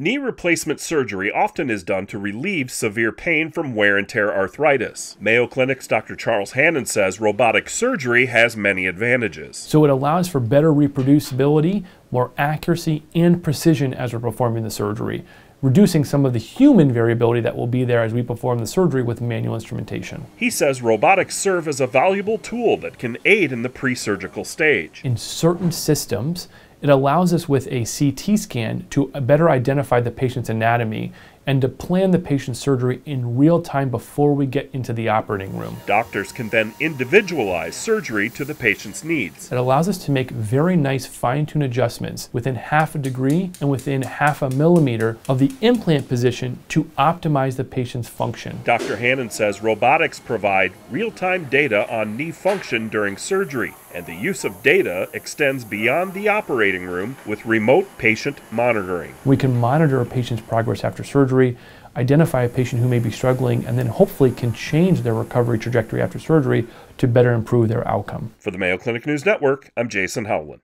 Knee replacement surgery often is done to relieve severe pain from wear and tear arthritis. Mayo Clinic's Dr. Charles Hannon says robotic surgery has many advantages. So it allows for better reproducibility, more accuracy, and precision as we're performing the surgery, reducing some of the human variability that will be there as we perform the surgery with manual instrumentation. He says robotics serve as a valuable tool that can aid in the pre surgical stage. In certain systems, it allows us with a CT scan to better identify the patient's anatomy and to plan the patient's surgery in real time before we get into the operating room. Doctors can then individualize surgery to the patient's needs. It allows us to make very nice fine-tuned adjustments within half a degree and within half a millimeter of the implant position to optimize the patient's function. Dr. Hannon says robotics provide real-time data on knee function during surgery, and the use of data extends beyond the operating room with remote patient monitoring. We can monitor a patient's progress after surgery, identify a patient who may be struggling, and then hopefully can change their recovery trajectory after surgery to better improve their outcome. For the Mayo Clinic News Network, I'm Jason Howland.